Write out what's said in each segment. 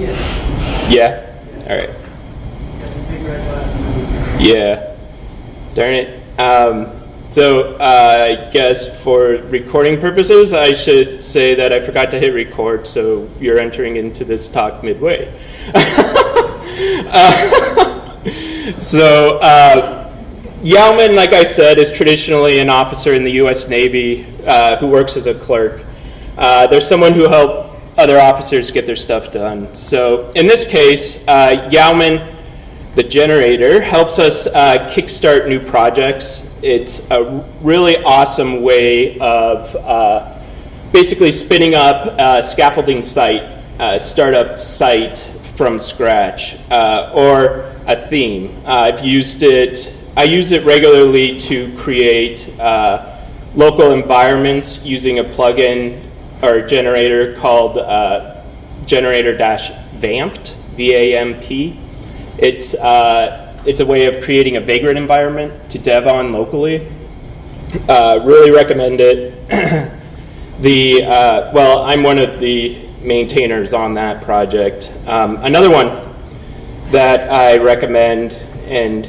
Yeah? All right. Got the big red button. Yeah. Darn it. Um, so uh, I guess for recording purposes, I should say that I forgot to hit record, so you're entering into this talk midway. Uh, so uh, Yeoman, like I said, is traditionally an officer in the U.S. Navy uh, who works as a clerk. Uh, there's someone who help other officers get their stuff done. So in this case, uh, the generator helps us uh, kickstart new projects. It's a really awesome way of uh, basically spinning up a scaffolding site, a startup site from scratch, uh, or a theme. Uh, I've used it, I use it regularly to create uh, local environments using a plugin or generator called uh, generator-vamped, V-A-M-P. It's, uh, it's a way of creating a vagrant environment to dev on locally. Uh, really recommend it. the, uh, well, I'm one of the maintainers on that project. Um, another one that I recommend and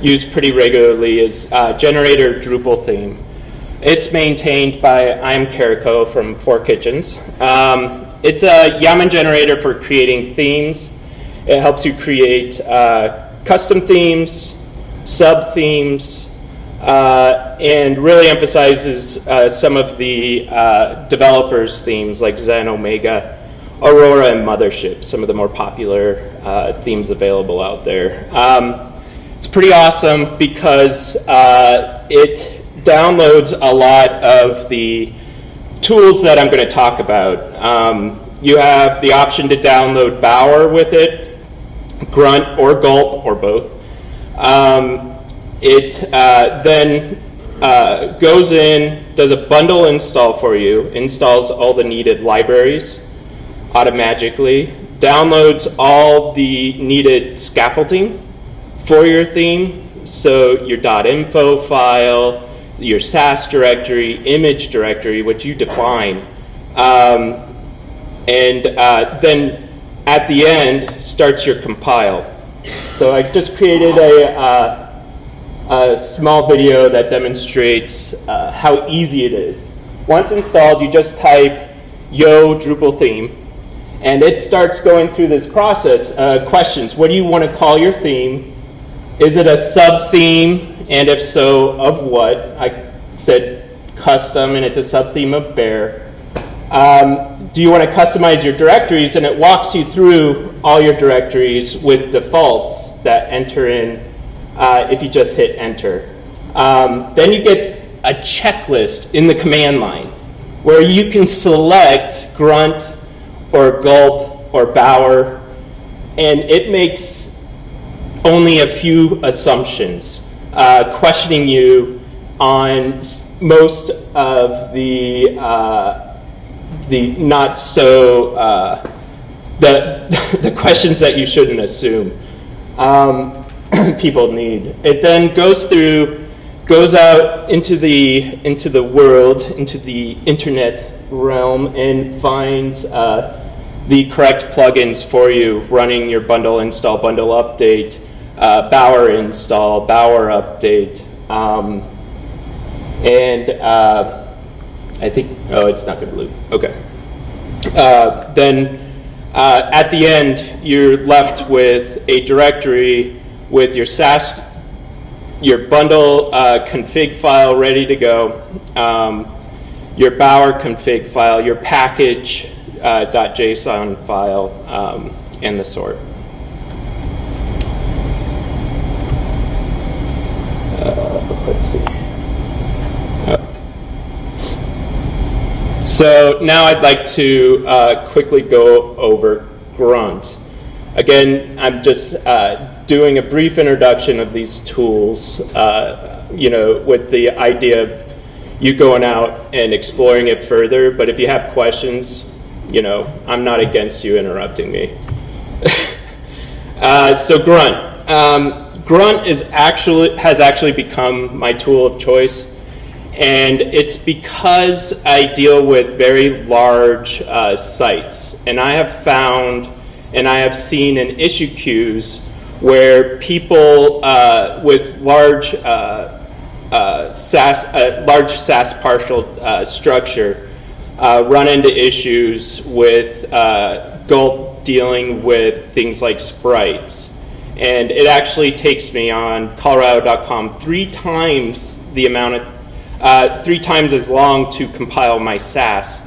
use pretty regularly is uh, Generator Drupal theme. It's maintained by I'm Carico from Four Kitchens. Um, it's a Yeoman generator for creating themes it helps you create uh, custom themes, sub themes, uh, and really emphasizes uh, some of the uh, developers' themes like Zen, Omega, Aurora, and Mothership, some of the more popular uh, themes available out there. Um, it's pretty awesome because uh, it downloads a lot of the tools that I'm going to talk about. Um, you have the option to download Bower with it, grunt or gulp or both. Um, it uh, then uh, goes in, does a bundle install for you, installs all the needed libraries automatically, downloads all the needed scaffolding for your theme, so your .info file, your Sass directory, image directory, which you define, um, and uh, then at the end starts your compile. So I just created a, uh, a small video that demonstrates uh, how easy it is. Once installed, you just type yo Drupal theme, and it starts going through this process. Questions, what do you want to call your theme? Is it a sub-theme? And if so, of what? I said custom, and it's a sub-theme of bear. Um, do you want to customize your directories? And it walks you through all your directories with defaults that enter in uh, if you just hit enter. Um, then you get a checklist in the command line where you can select grunt or gulp or bower, and it makes only a few assumptions, uh, questioning you on most of the uh, the not so uh, the the questions that you shouldn't assume um, people need. It then goes through, goes out into the into the world, into the internet realm, and finds uh, the correct plugins for you, running your bundle install, bundle update, uh, Bower install, Bower update, um, and uh, I think, oh, it's not going to loop. Okay. Uh, then uh, at the end, you're left with a directory with your Sass, your bundle uh, config file ready to go, um, your Bower config file, your package uh, file, um, and the sort. Uh, let's see. So now I'd like to uh, quickly go over Grunt. Again, I'm just uh, doing a brief introduction of these tools, uh, you know, with the idea of you going out and exploring it further. But if you have questions, you know, I'm not against you interrupting me. Uh, so Grunt. Um, Grunt is actually has actually become my tool of choice and it's because I deal with very large uh, sites. And I have found and I have seen in issue queues where people uh, with large uh, uh, Sass, uh, large Sass partial uh, structure run into issues with Gulp dealing with things like sprites. And it actually takes me on Colorado.com three times the amount of, three times as long to compile my Sass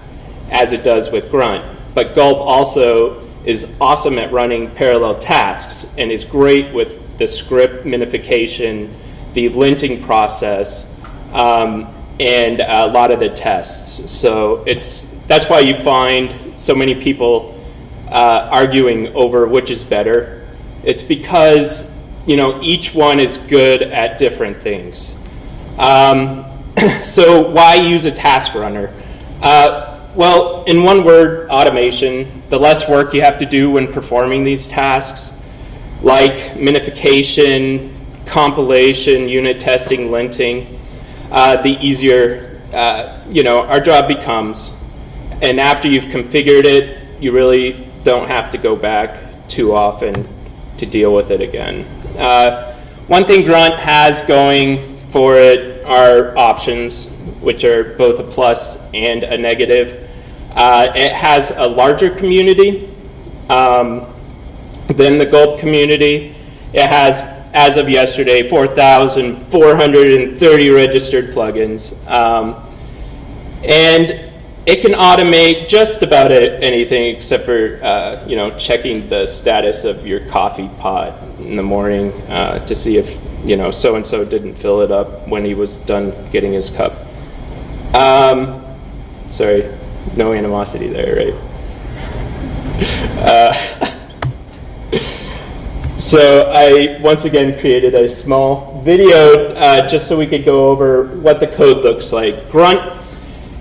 as it does with Grunt. But Gulp also is awesome at running parallel tasks and is great with the script minification, the linting process, um, and a lot of the tests. So it's that's why you find so many people uh, arguing over which is better. It's because you know each one is good at different things. Um, so why use a task runner? Uh, well, in one word, automation. The less work you have to do when performing these tasks, like minification, compilation, unit testing, linting, uh, the easier uh, you know our job becomes. And after you've configured it, you really don't have to go back too often to deal with it again. Uh, one thing Grunt has going for it are options, which are both a plus and a negative. Uh, it has a larger community um, than the Gulp community. It has, as of yesterday, 4,430 registered plugins. Um, and it can automate just about anything except for uh, you know checking the status of your coffee pot in the morning uh, to see if you know so and so didn't fill it up when he was done getting his cup. Um, sorry, no animosity there, right? Uh, so I once again created a small video uh, just so we could go over what the code looks like. Grunt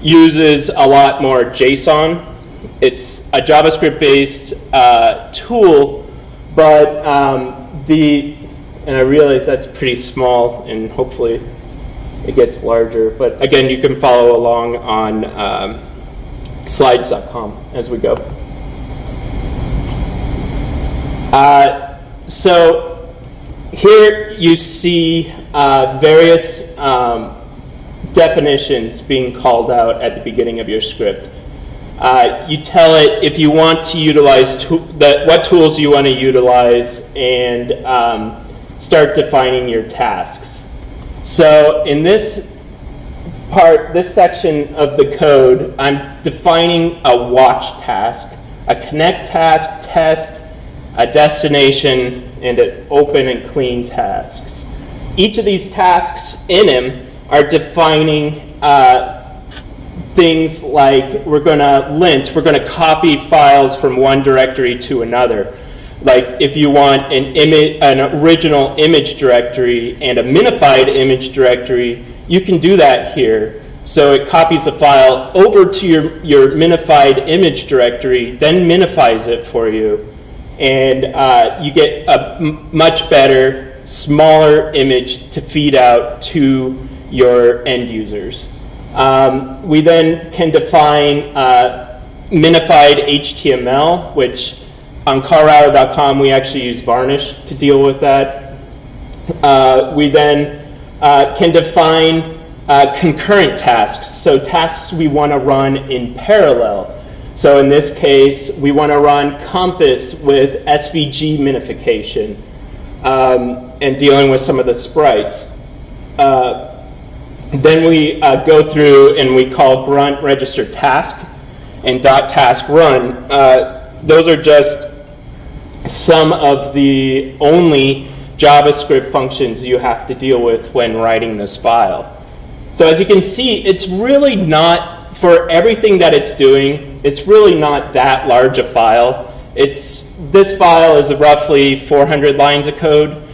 uses a lot more JSON. It's a JavaScript-based uh, tool, but um, the and I realize that's pretty small, and hopefully it gets larger. But again, you can follow along on um, slides.com as we go. Uh, so here you see uh, various um, definitions being called out at the beginning of your script. Uh, you tell it if you want to utilize to- what tools you want to utilize and um, start defining your tasks. So in this part, this section of the code, I'm defining a watch task, a connect task, test, a destination, and an open and clean tasks. Each of these tasks in him are defining uh, things like we're going to lint, we're going to copy files from one directory to another. Like if you want an, image, an original image directory and a minified image directory, you can do that here. So it copies the file over to your, your minified image directory, then minifies it for you. And uh, you get a much better, smaller image to feed out to your end users. Um, we then can define uh, minified HTML, which on Colorado.com we actually use Varnish to deal with that. Uh, we then uh, can define uh, concurrent tasks, so tasks we want to run in parallel. So in this case, we want to run Compass with SVG minification um, and dealing with some of the sprites. Uh, then we uh, go through and we call grunt register task and dot task run. Uh, those are just some of the only JavaScript functions you have to deal with when writing this file. So as you can see, it's really not, for everything that it's doing, it's really not that large a file. It's, this file is roughly 400 lines of code.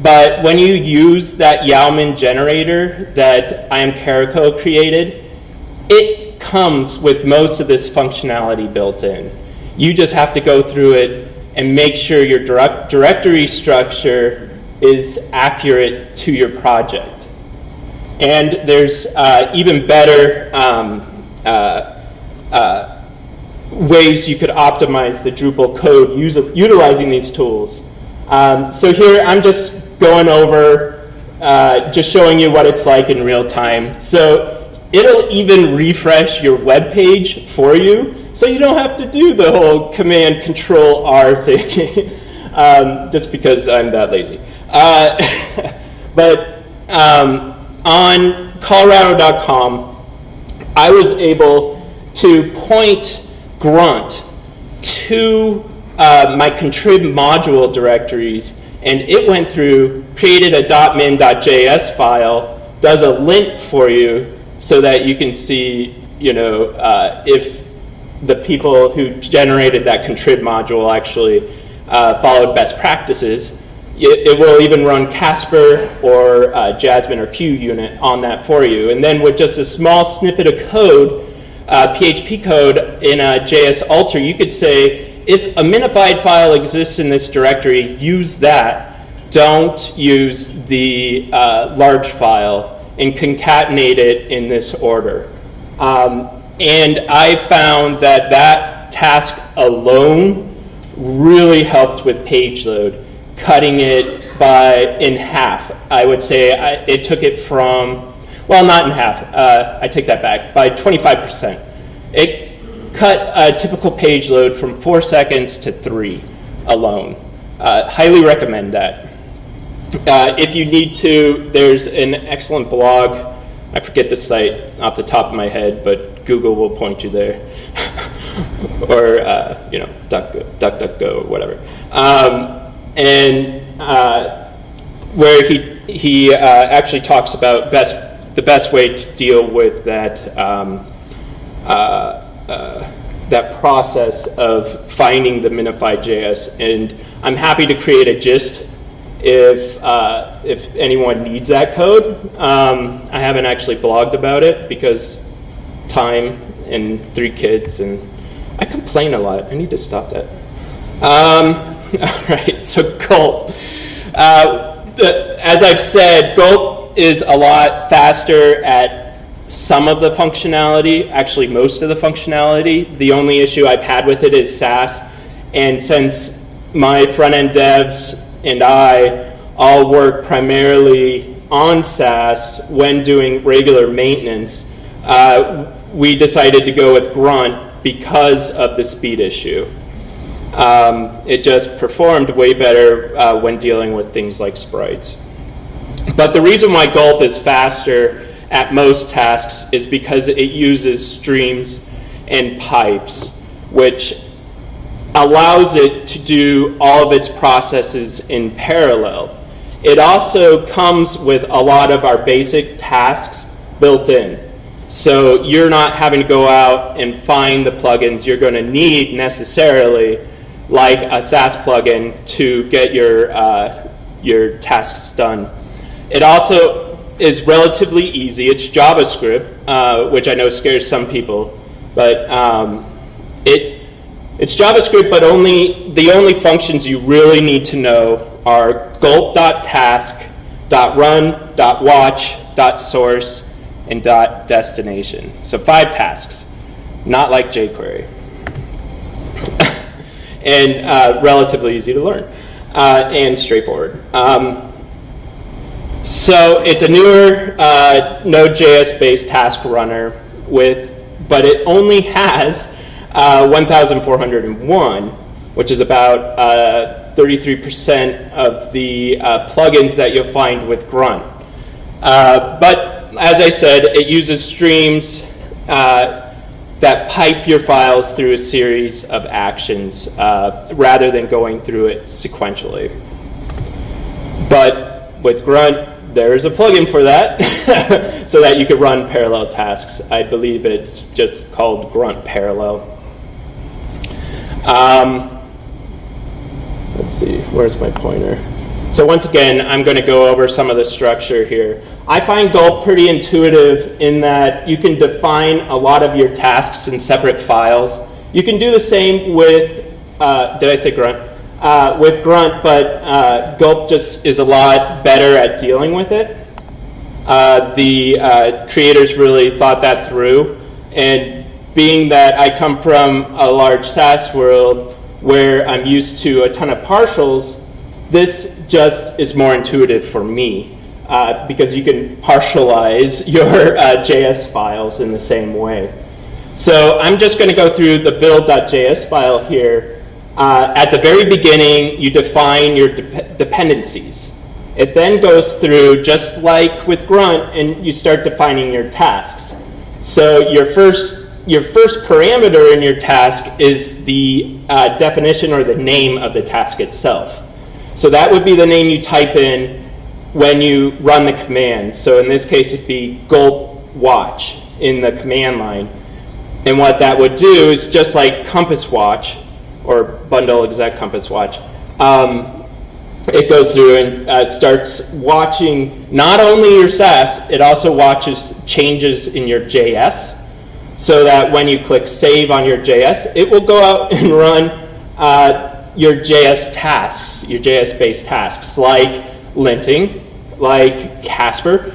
But when you use that Yeoman generator that IamCarrico created, it comes with most of this functionality built in. You just have to go through it and make sure your direct directory structure is accurate to your project. And there's uh, even better um, uh, uh, ways you could optimize the Drupal code utilizing these tools. Um, so here I'm just going over, uh, just showing you what it's like in real time. So it'll even refresh your web page for you, so you don't have to do the whole Command Control R thing, um, just because I'm that lazy. Uh, but um, on Colorado.com, I was able to point grunt to uh, my contrib module directories, and it went through, created a .min.js file, does a lint for you so that you can see, you know, uh, if the people who generated that contrib module actually uh, followed best practices. It, it, will even run Casper or uh, Jasmine or QUnit on that for you. And then with just a small snippet of code, uh, PHP code in a JS alter, you could say, if a minified file exists in this directory, use that. Don't use the uh, large file and concatenate it in this order. Um, and I found that that task alone really helped with page load, cutting it by in half. I would say I, it took it from, well, not in half. Uh, I take that back by 25%. It cut a typical page load from four seconds to three alone. Uh, highly recommend that. Uh, if you need to, there's an excellent blog. I forget the site off the top of my head, but Google will point you there, or uh, you know, DuckDuckGo, DuckDuckGo or whatever. Um, and uh, where he he uh, actually talks about best the best way to deal with that um, uh, that process of finding the minified JS. And I'm happy to create a gist if, uh, if anyone needs that code. Um, I haven't actually blogged about it because time and three kids, and I complain a lot. I need to stop that. Um, all right, so Gulp. Uh, the, as I've said, Gulp is a lot faster at some of the functionality, actually most of the functionality. The only issue I've had with it is Sass. And since my front end devs and I all work primarily on Sass when doing regular maintenance, uh, we decided to go with Grunt because of the speed issue. Um, it just performed way better uh, when dealing with things like sprites. But the reason why Gulp is faster at most tasks is because it uses streams and pipes, which allows it to do all of its processes in parallel. It also comes with a lot of our basic tasks built in. So you're not having to go out and find the plugins you're going to need necessarily, like a Sass plugin, to get your, uh, your tasks done. It also is relatively easy. It's JavaScript, uh, which I know scares some people, but um, it it's JavaScript, but only the only functions you really need to know are gulp.task, .run, .watch, .source, and .destination. So five tasks, not like jQuery. and uh, relatively easy to learn uh, and straightforward. Um, so it's a newer uh, Node.js based task runner with, but it only has uh, 1,401, which is about 33% uh, of the uh, plugins that you'll find with Grunt. But as I said, it uses streams that pipe your files through a series of actions rather than going through it sequentially. But with Grunt, there's a plugin for that so that you could run parallel tasks. I believe it's just called Grunt Parallel. Um, let's see, where's my pointer? So once again, I'm going to go over some of the structure here. I find Gulp pretty intuitive in that you can define a lot of your tasks in separate files. You can do the same with, uh, did I say Grunt? uh, with Grunt, but uh, Gulp just is a lot better at dealing with it. Uh, the uh, creators really thought that through, and being that I come from a large Sass world where I'm used to a ton of partials, this just is more intuitive for me uh, because you can partialize your uh, JS files in the same way. So I'm just going to go through the build.js file here. Uh, at the very beginning, you define your de dependencies. It then goes through, just like with Grunt, and you start defining your tasks. So your first, your first parameter in your task is the uh, definition or the name of the task itself. So that would be the name you type in when you run the command. So in this case, it'd be gulp watch in the command line. And what that would do is just like compass watch or bundle exec compass watch, um, it goes through and uh, starts watching not only your Sass, it also watches changes in your JS so that when you click save on your JS, it will go out and run uh, your JS tasks, your JS-based tasks like linting, like Casper,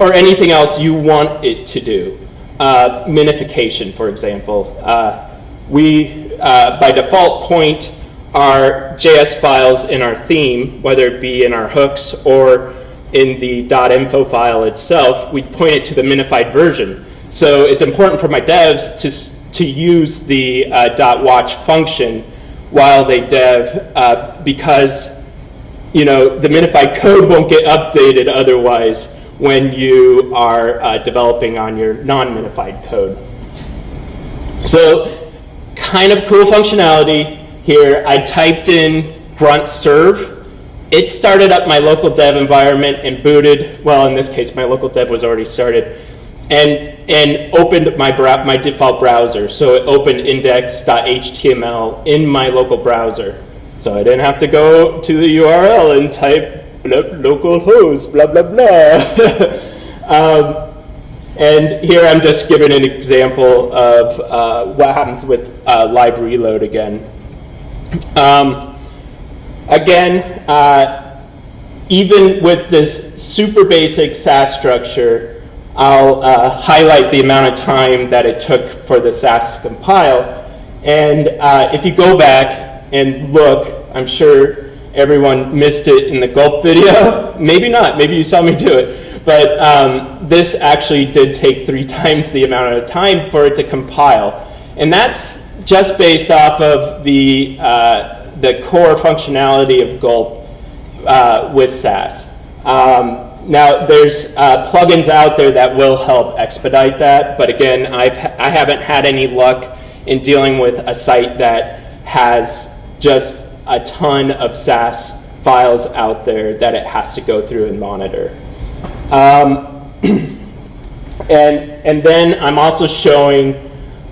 or anything else you want it to do. Uh, minification, for example. Uh, we, uh, by default, point our JS files in our theme, whether it be in our hooks or in the .info file itself, we point it to the minified version. So it's important for my devs to, to use the uh, .watch function while they dev uh, because you know the minified code won't get updated otherwise when you are uh, developing on your non-minified code. So kind of cool functionality here, I typed in grunt serve. It started up my local dev environment and booted, well, in this case, my local dev was already started, and, and opened my, my default browser. So it opened index.html in my local browser. So I didn't have to go to the URL and type localhost, blah, blah, blah. um, and here I'm just giving an example of uh, what happens with uh, live reload again. Um, again, uh, even with this super basic Sass structure, I'll uh, highlight the amount of time that it took for the Sass to compile. And uh, if you go back and look, I'm sure everyone missed it in the gulp video. maybe not, maybe you saw me do it. But um, this actually did take three times the amount of time for it to compile. And that's just based off of the, uh, the core functionality of Gulp uh, with Sass. Um, now, there's uh, plugins out there that will help expedite that, but again, I've, I haven't had any luck in dealing with a site that has just a ton of Sass files out there that it has to go through and monitor. Um, and, and then I'm also showing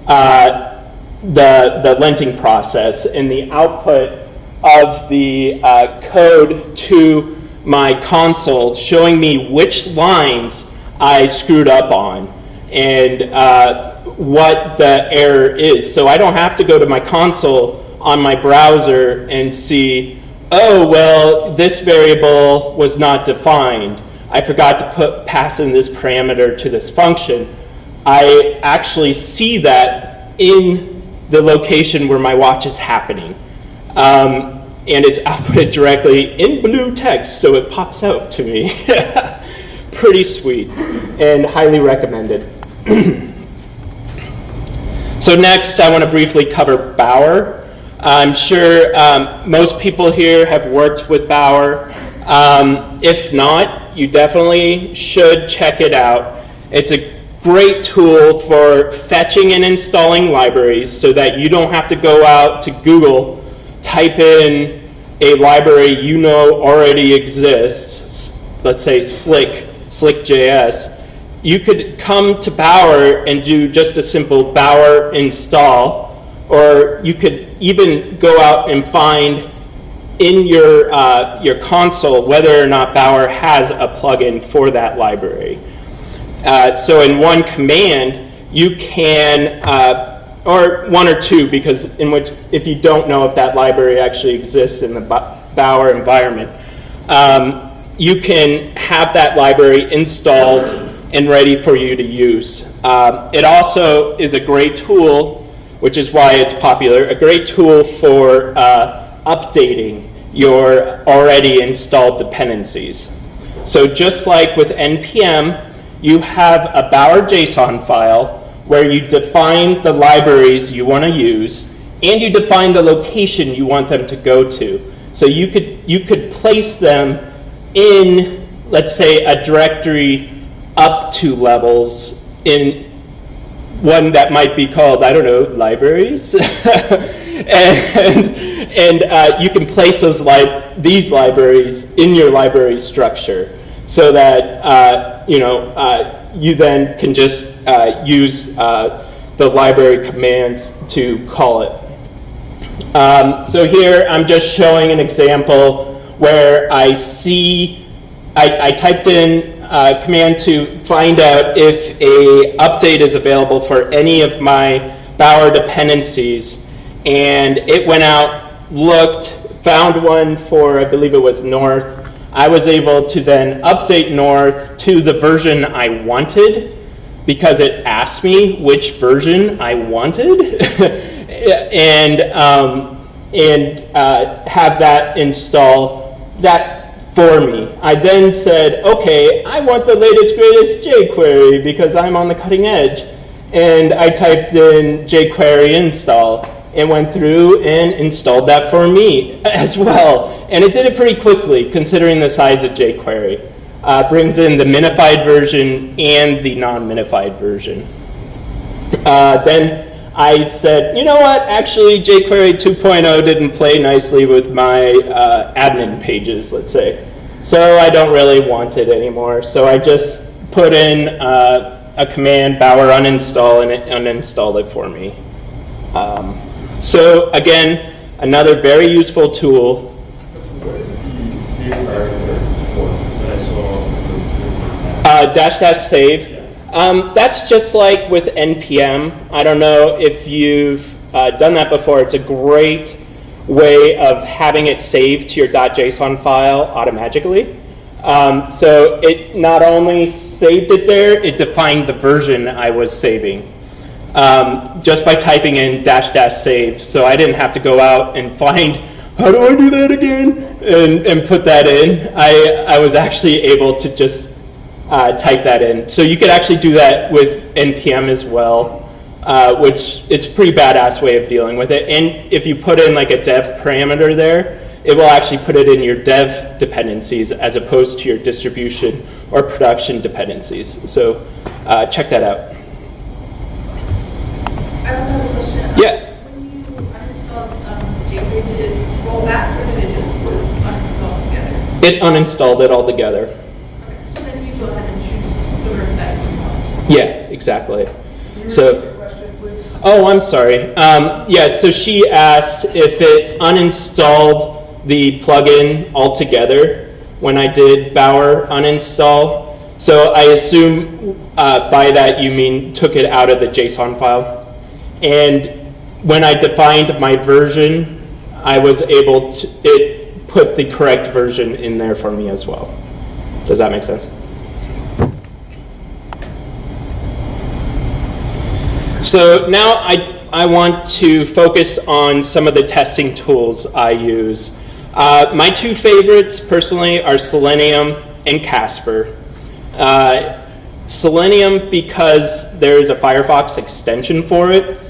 uh, the, the linting process and the output of the uh, code to my console showing me which lines I screwed up on and uh, what the error is. So I don't have to go to my console on my browser and see, oh, well, this variable was not defined. I forgot to put pass in this parameter to this function. I actually see that in the location where my watch is happening. Um, and it's outputted directly in blue text, so it pops out to me. Pretty sweet and highly recommended. so next, I want to briefly cover Bower. I'm sure um, most people here have worked with Bower. Um, if not, you definitely should check it out. It's a great tool for fetching and installing libraries so that you don't have to go out to Google, type in a library you know already exists, let's say Slick, Slick.js. You could come to Bower and do just a simple Bower install, or you could even go out and find in your, uh, your console whether or not Bower has a plugin for that library. Uh, so in one command, you can, uh, or one or two, because in which, if you don't know if that library actually exists in the Bower environment, um, you can have that library installed and ready for you to use. Um, it also is a great tool, which is why it's popular, a great tool for uh, updating your already installed dependencies. So just like with NPM, you have a Bower JSON file where you define the libraries you want to use and you define the location you want them to go to. So you could, you could place them in, let's say, a directory up to levels in one that might be called, I don't know, libraries. and and uh, you can place those li these libraries in your library structure so that uh, you know uh, you then can just uh, use uh, the library commands to call it. Um, so here I'm just showing an example where I see, I, I typed in a command to find out if a update is available for any of my Bower dependencies. And it went out, looked, found one for, I believe it was North. I was able to then update North to the version I wanted because it asked me which version I wanted. and um, and uh, have that install that for me. I then said, okay, I want the latest, greatest jQuery because I'm on the cutting edge. And I typed in jQuery install and went through and installed that for me as well. And it did it pretty quickly considering the size of jQuery. Uh, brings in the minified version and the non-minified version. Uh, then I said, you know what, actually jQuery 2.0 didn't play nicely with my uh, admin pages, let's say. So I don't really want it anymore. So I just put in uh, a command, bower uninstall, and it uninstalled it for me. Um, so again, another very useful tool. Uh, dash dash save. Um, that's just like with NPM. I don't know if you've uh, done that before. It's a great way of having it saved to your .json file automatically. Um, so it not only saved it there, it defined the version I was saving. Um, just by typing in dash dash save. So I didn't have to go out and find how do I do that again and, and put that in. I, I was actually able to just uh, type that in. So you could actually do that with NPM as well, uh, which it's a pretty badass way of dealing with it. And if you put in like a dev parameter there, it will actually put it in your dev dependencies as opposed to your distribution or production dependencies. So uh, check that out. Together? It uninstalled it altogether. Okay, you. Yeah, exactly. So-? Oh, I'm sorry. Um, yeah, so she asked if it uninstalled the plugin altogether when I did Bower uninstall. So I assume uh, by that you mean took it out of the JSON file. And when I defined my version, I was able to, it put the correct version in there for me as well. Does that make sense? So now I, I want to focus on some of the testing tools I use. Uh, my two favorites personally are Selenium and Casper. Uh, Selenium because there is a Firefox extension for it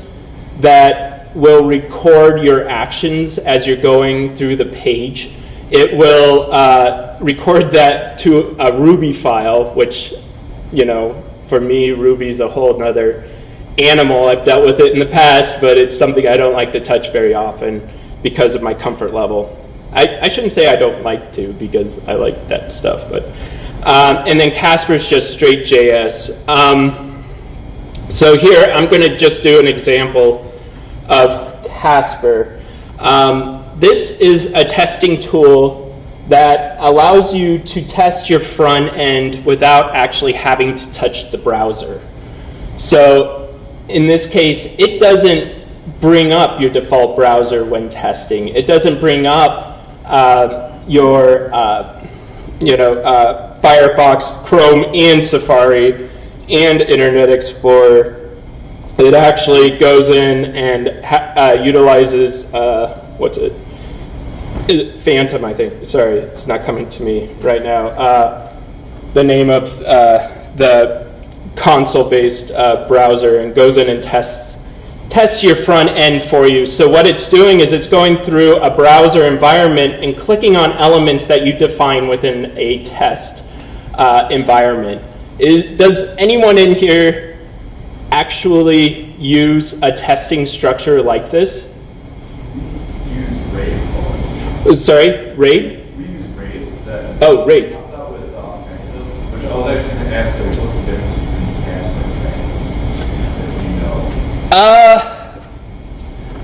that will record your actions as you're going through the page. It will uh, record that to a Ruby file, which, you know, for me, Ruby's a whole nother animal. I've dealt with it in the past, but it's something I don't like to touch very often because of my comfort level. I, I shouldn't say I don't like to because I like that stuff, but um, and then Casper's just straight JS. Um, so here I'm going to just do an example of Casper. Um, this is a testing tool that allows you to test your front end without actually having to touch the browser. So in this case, it doesn't bring up your default browser when testing. It doesn't bring up uh, your, uh, you know, uh, Firefox, Chrome, and Safari, and Internet Explorer. It actually goes in and uh, utilizes uh, what's it? It Phantom, I think. Sorry, it's not coming to me right now. Uh, the name of uh, the console-based uh, browser and goes in and tests tests your front end for you. So what it's doing is it's going through a browser environment and clicking on elements that you define within a test uh, environment. Is, does anyone in here actually use a testing structure like this? Use RAID. Uh, Sorry, RAID? We use RAID. Oh, RAID. With uh, which I was actually going to ask you, what's the difference between Casper and Phantom? If you know. Uh,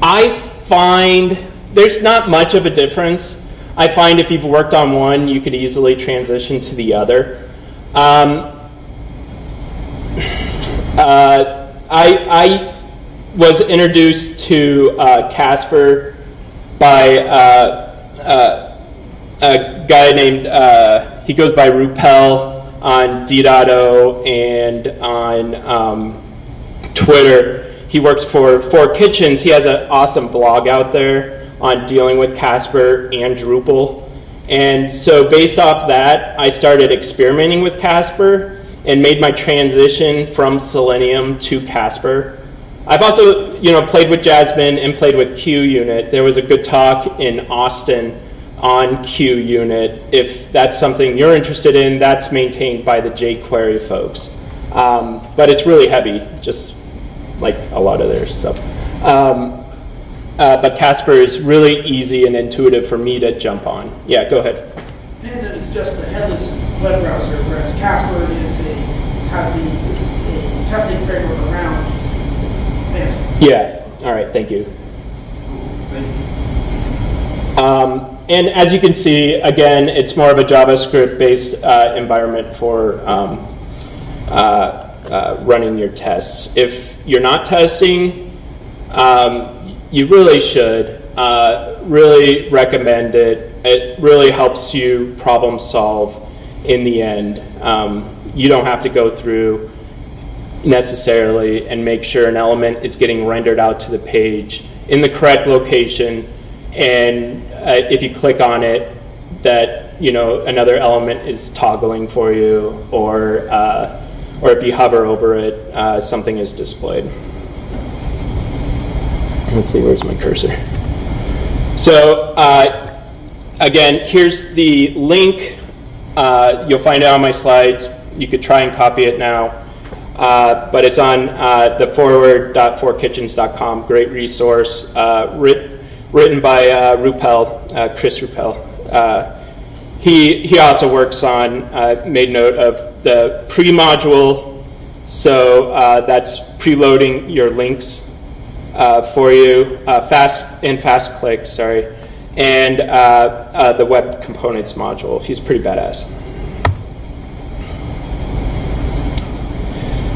I find there's not much of a difference. I find if you've worked on one, you could easily transition to the other. Um, uh, I, I was introduced to uh, Casper by uh, a guy named, he goes by Rupel on D.O and on um, Twitter. He works for Four Kitchens. He has an awesome blog out there on dealing with Casper and Drupal. And so, based off that, I started experimenting with Casper and made my transition from Selenium to Casper. I've also, you know, played with Jasmine and played with QUnit. There was a good talk in Austin on QUnit. If that's something you're interested in, that's maintained by the jQuery folks. Um, but it's really heavy, just like a lot of their stuff. Um, uh, but Casper is really easy and intuitive for me to jump on. Yeah, go ahead. Phantom is just a headless web browser, whereas Casper is a has the a testing framework around Phantom. Yeah. All right. Thank you. Thank you. Um, and as you can see, again, it's more of a JavaScript-based uh, environment for um, uh, uh, running your tests. If you're not testing, um, you really should. Uh, really recommend it. It really helps you problem solve in the end. Um, you don't have to go through necessarily and make sure an element is getting rendered out to the page in the correct location. And uh, if you click on it that you know another element is toggling for you or uh, or if you hover over it uh, something is displayed. Let's see where's my cursor? So uh, again here's the link. Uh, you'll find it on my slides. You could try and copy it now. Uh, but it's on uh, the. Great resource, uh, writ, written by uh, Rupel, uh, Chris Ruppel. He, he also works on, made note of the pre-module, so that's preloading your links for you, fast and fast click, sorry, and uh, uh, the web components module. He's pretty badass.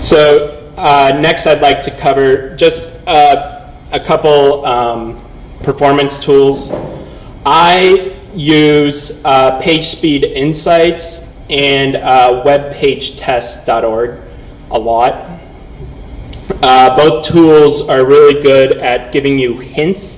So uh, next, I'd like to cover just uh, a couple um, performance tools. I use uh, PageSpeed Insights and uh, WebPageTest.org a lot. Uh, both tools are really good at giving you hints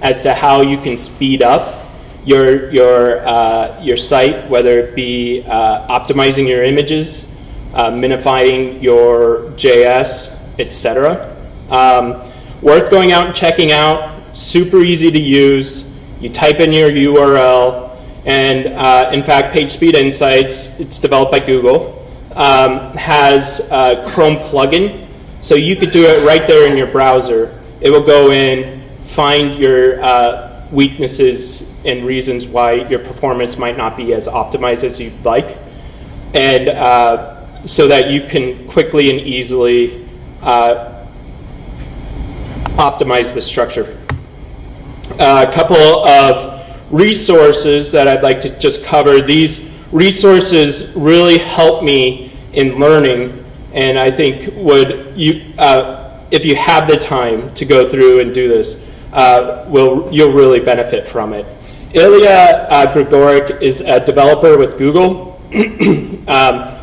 as to how you can speed up your your uh, your site, whether it be uh, optimizing your images, uh, minifying your JS, etc. Um, worth going out and checking out. Super easy to use. You type in your URL, and uh, in fact, PageSpeed Insights, it's developed by Google, um, has a Chrome plugin, so you could do it right there in your browser. It will go in, find your uh, weaknesses and reasons why your performance might not be as optimized as you'd like, and uh, so that you can quickly and easily uh, optimize the structure. A couple of resources that I'd like to just cover. These resources really help me in learning, and I think would you, uh, if you have the time to go through and do this, uh, will you'll really benefit from it. Ilya uh, Grigorik is a developer with Google. um,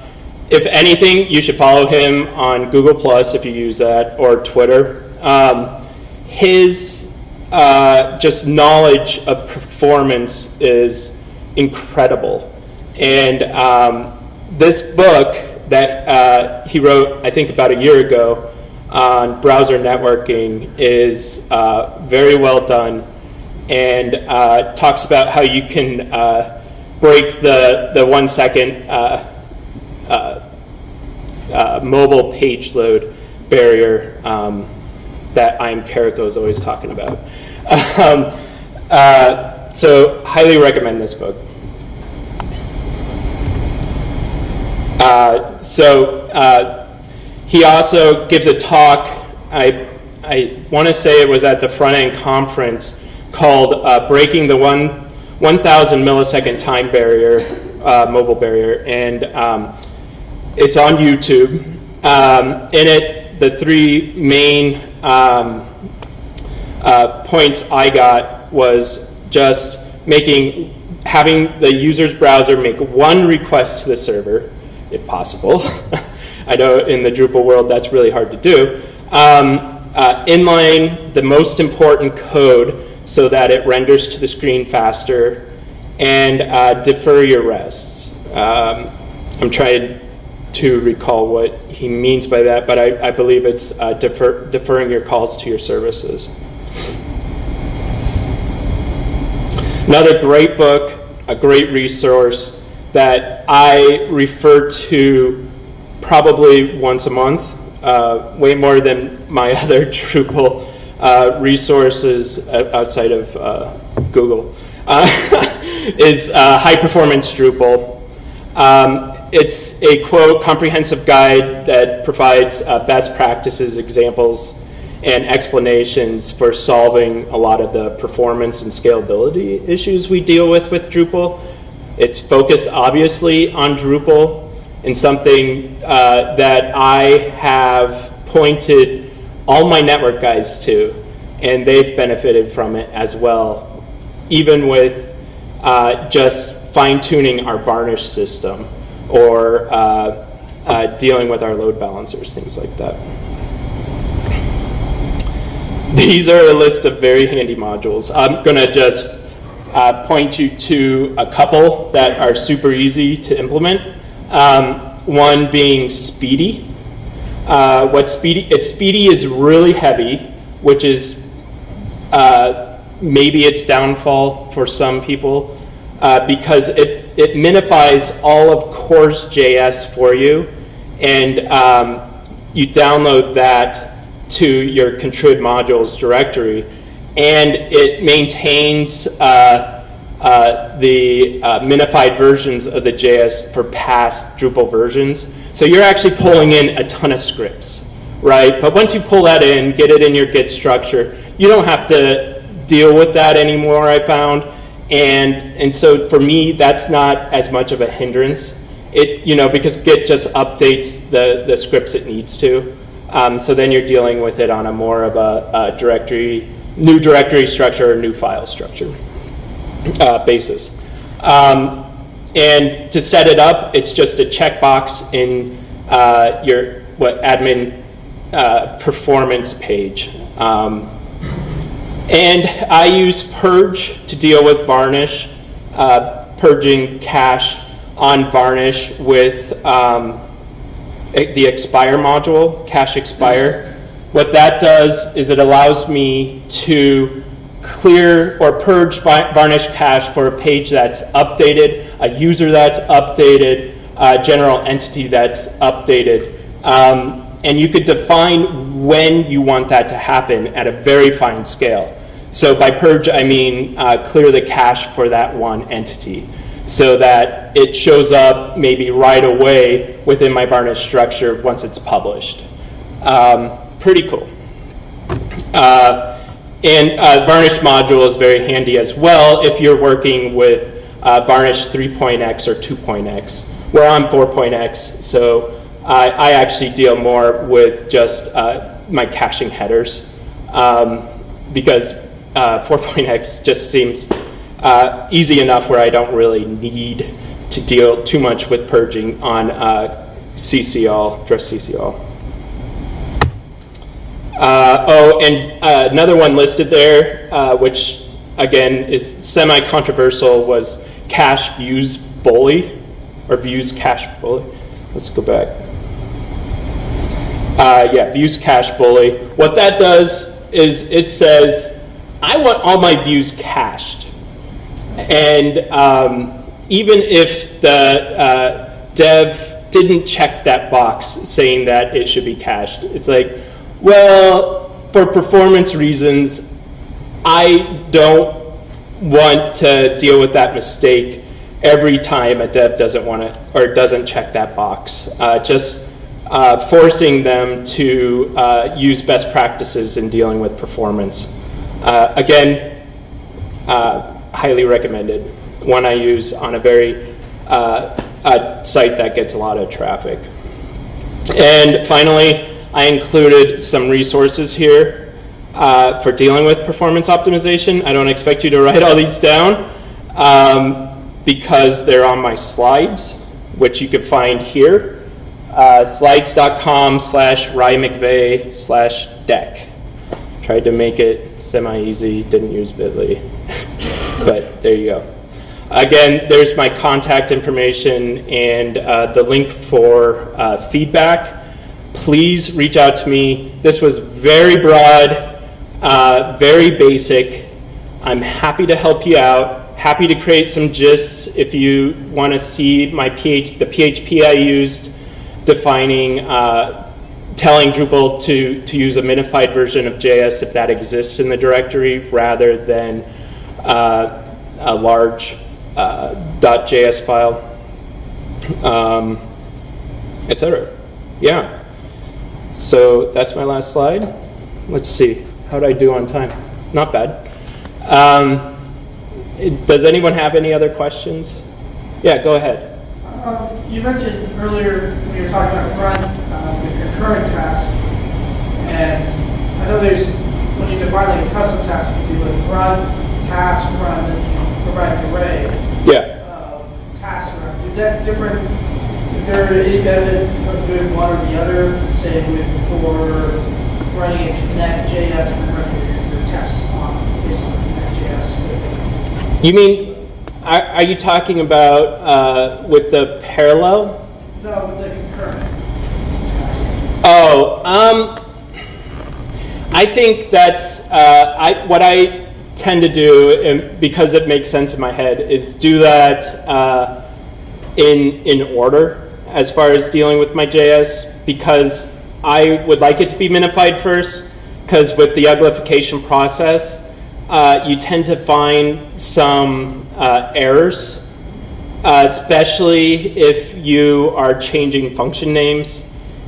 if anything, you should follow him on Google Plus if you use that, or Twitter. Um, his uh, just knowledge of performance is incredible, and um, this book that uh, he wrote, I think, about a year ago on browser networking is uh, very well done and uh, talks about how you can uh, break the, the one second uh, uh, uh, mobile page load barrier um, that Grigorik is always talking about. um, so, highly recommend this book. So, he also gives a talk. I, I want to say it was at the front end conference called uh, Breaking the One 1000 Millisecond Time Barrier, uh, Mobile Barrier. And um, it's on YouTube. Um, in it, the three main um, uh, points I got was just making having the user's browser make one request to the server, if possible. I know in the Drupal world that's really hard to do. Um, uh, inline the most important code so that it renders to the screen faster, and uh, defer your rests. Um, I'm trying to recall what he means by that, but I, I believe it's uh, defer, deferring your calls to your services. Another great book, a great resource that I refer to probably once a month, uh, way more than my other Drupal uh, resources outside of uh, Google, uh, is uh, High Performance Drupal. Um, it's a quote comprehensive guide that provides best practices, examples, and explanations for solving a lot of the performance and scalability issues we deal with with Drupal. It's focused obviously on Drupal and something uh, that I have pointed all my network guys to, and they've benefited from it as well, even with uh, just fine tuning our varnish system or uh, uh, dealing with our load balancers, things like that. These are a list of very handy modules. I'm going to just uh, point you to a couple that are super easy to implement. Um, one being Speedy. Uh, what Speedy, it's Speedy is really heavy, which is uh, maybe its downfall for some people uh, because it, it minifies all of CoreJS for you, and um, you download that to your contrib modules directory, and it maintains uh, uh, the uh, minified versions of the JS for past Drupal versions. So you're actually pulling in a ton of scripts, right? But once you pull that in, get it in your Git structure, you don't have to deal with that anymore, I found. And, and so for me, that's not as much of a hindrance. It, you know, because Git just updates the, the scripts it needs to. Um, so then you're dealing with it on a more of a, a directory, new directory structure or new file structure uh, basis. Um, and to set it up, it's just a checkbox in uh, your what admin uh, performance page. Um, and I use Purge to deal with Varnish, uh, purging cache on Varnish with um, the expire module, cache expire. What that does is it allows me to clear or purge Varnish cache for a page that's updated, a user that's updated, a general entity that's updated. Um, and you could define when you want that to happen at a very fine scale. So by purge, I mean uh, clear the cache for that one entity so that it shows up maybe right away within my varnish structure once it's published. Um, pretty cool. Uh, and uh, varnish module is very handy as well if you're working with uh, varnish 3.x or 2.x. We're on 4.x, so I, I actually deal more with just uh, my caching headers um, because uh, 4.x just seems uh, easy enough where I don't really need to deal too much with purging on uh, VCL, Dress VCL. Uh, oh, and uh, another one listed there, uh, which again is semi-controversial, was cache views bully, or views cache bully. Let's go back. Uh, yeah, views cache bully. What that does is it says, I want all my views cached. And um, even if the uh, dev didn't check that box saying that it should be cached, it's like, well, for performance reasons, I don't want to deal with that mistake every time a dev doesn't want to or doesn't check that box. Uh, just uh, forcing them to uh, use best practices in dealing with performance. Uh, again, uh, highly recommended. One I use on a very uh, a site that gets a lot of traffic. And finally, I included some resources here uh, for dealing with performance optimization. I don't expect you to write all these down um, because they're on my slides, which you can find here. Uh, slides.com slash rymcveigh slash deck. Tried to make it semi-easy, didn't use Bitly, but there you go. Again, there's my contact information and uh, the link for uh, feedback. Please reach out to me. This was very broad, uh, very basic. I'm happy to help you out. Happy to create some gists if you want to see my PH, the PHP I used defining, uh, telling Drupal to, to use a minified version of JS if that exists in the directory rather than uh, a large uh, .js file, um, etc. Yeah. So that's my last slide. Let's see. How did I do on time? Not bad. Um, does anyone have any other questions? Yeah, go ahead. Um, you mentioned earlier when you were talking about run, uh, the concurrent task, and I know there's when you define like a custom task, you can do like run, task, run, and you provide an array Yeah. of task run. Is that different? Is there any benefit from doing one or the other? Say with for running a Connect JS and then running your, tests on based on Connect JS. You mean, are, are you talking about uh, with the parallel? No, with the concurrent. Oh, um, I think that's uh, I, what I tend to do, and because it makes sense in my head, is do that uh, in in order as far as dealing with my JS, because I would like it to be minified first, because with the uglification process, uh, you tend to find some uh, errors uh, especially if you are changing function names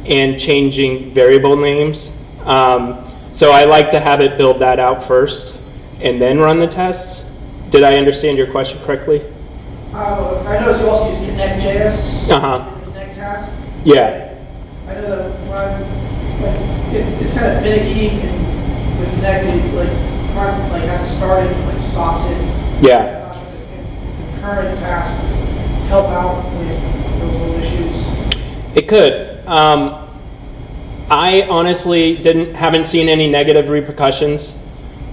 and changing variable names. Um, so I like to have it build that out first and then run the tests. Did I understand your question correctly? Uh, I noticed you also use Connect.js Uh-huh. Connect task. Yeah. I know that when like, it's, it's kind of finicky and with Connect, it, like, like has to start it, like stops it. Yeah. Current task help out with those little issues. It could. Um, I honestly didn't haven't seen any negative repercussions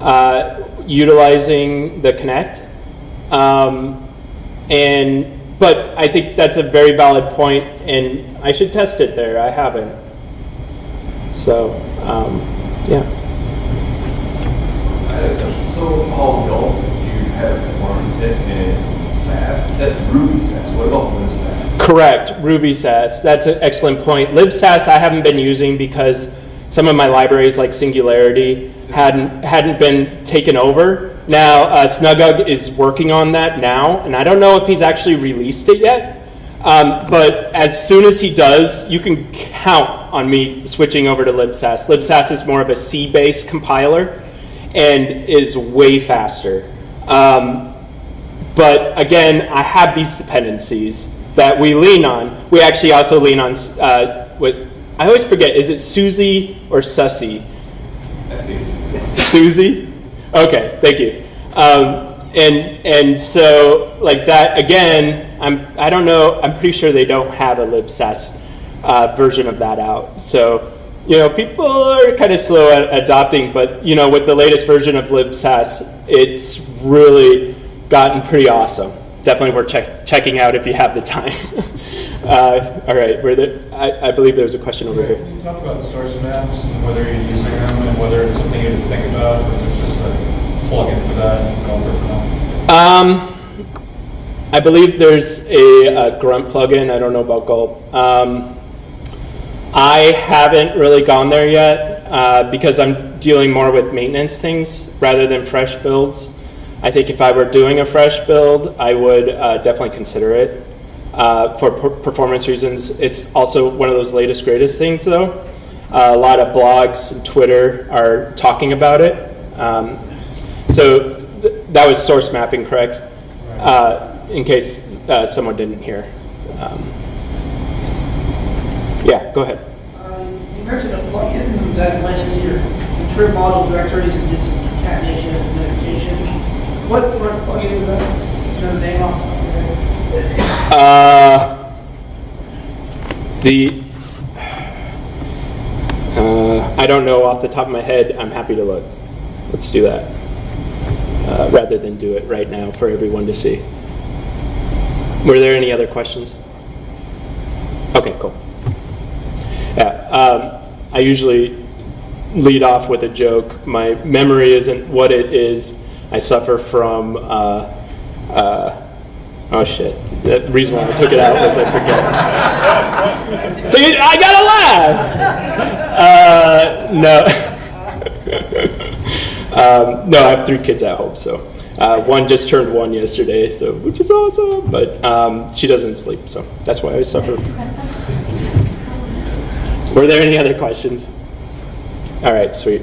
uh, utilizing the Connect, um, and but I think that's a very valid point, and I should test it there. I haven't. So um, yeah. I had a question. So Paul Gulp, you had a performance hit in Sass. That's Ruby Sass. What about LibSass? Correct, Ruby Sass. That's an excellent point. LibSass I haven't been using because some of my libraries like Singularity hadn't hadn't been taken over. Now uh, Snugug is working on that now, and I don't know if he's actually released it yet. Um, but as soon as he does, you can count on me switching over to LibSass. LibSass is more of a C-based compiler and is way faster. Um, but again, I have these dependencies that we lean on. We actually also lean on uh, what I always forget. Is it Susy or Sussy? Susy? Okay, thank you. Um, and and so like that again. I'm I don't know. I'm pretty sure they don't have a libsass uh, version of that out. So you know people are kind of slow at adopting, but you know with the latest version of libsass, it's really gotten pretty awesome. Definitely worth check, checking out if you have the time. uh, all right, were there, I, I believe there was a question over here. Can you talk about source maps and whether you're using them and whether it's something you to think about, for that? Um, I believe there's a, a grunt plugin. I don't know about Gulp. Um, I haven't really gone there yet uh, because I'm dealing more with maintenance things rather than fresh builds. I think if I were doing a fresh build, I would uh, definitely consider it uh, for per- performance reasons. It's also one of those latest greatest things, though. Uh, a lot of blogs and Twitter are talking about it. Um, so th- that was source mapping, correct? Uh, in case uh, someone didn't hear. Um, yeah, go ahead. Um, You mentioned a plugin that went into your contrib module directories and did some concatenation and minification. What what plugin is that? Do you know the name off? the top of your head? Uh, the uh, I don't know off the top of my head. I'm happy to look. Let's do that uh, rather than do it right now for everyone to see. Were there any other questions? Okay, cool. Yeah, um, I usually lead off with a joke. My memory isn't what it is. I suffer from. Uh, uh, oh shit! The reason why I took it out was I forget. so you, I gotta laugh. Uh, no. um, no, I have three kids at home, so uh, one just turned one yesterday, so which is awesome. But um, she doesn't sleep, so that's why I suffer. Were there any other questions? All right, sweet.